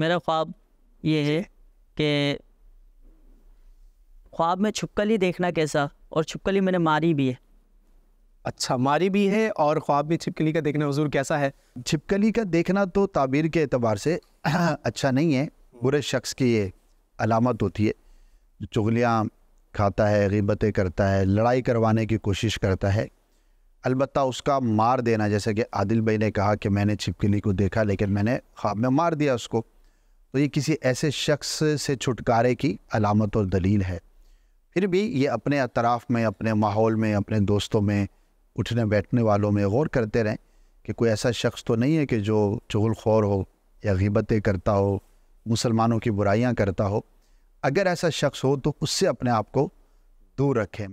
मेरा ख्वाब ये है कि ख्वाब में छुपकली देखना कैसा और छुपकली मैंने मारी भी है। अच्छा मारी भी है और ख्वाब में छिपकली का देखना हजूर कैसा है? छिपकली का देखना तो ताबीर के अतबार से अच्छा नहीं है। बुरे शख्स की ये अलामत होती है। जो चुगलियाँ खाता है गिबतें करता है लड़ाई करवाने की कोशिश करता है अलबत् उसका मार देना जैसे कि आदिल भाई ने कहा कि मैंने छिपकली को देखा लेकिन मैंने ख्वाब में मार दिया उसको। तो ये किसी ऐसे शख्स से छुटकारे की अलामत और दलील है। फिर भी ये अपने अतराफ़ में, अपने माहौल में, अपने दोस्तों में, उठने बैठने वालों में गौर करते रहें कि कोई ऐसा शख्स तो नहीं है कि जो चुगलखोर हो या गिबतें करता हो, मुसलमानों की बुराइयाँ करता हो। अगर ऐसा शख्स हो तो उससे अपने आप को दूर रखें।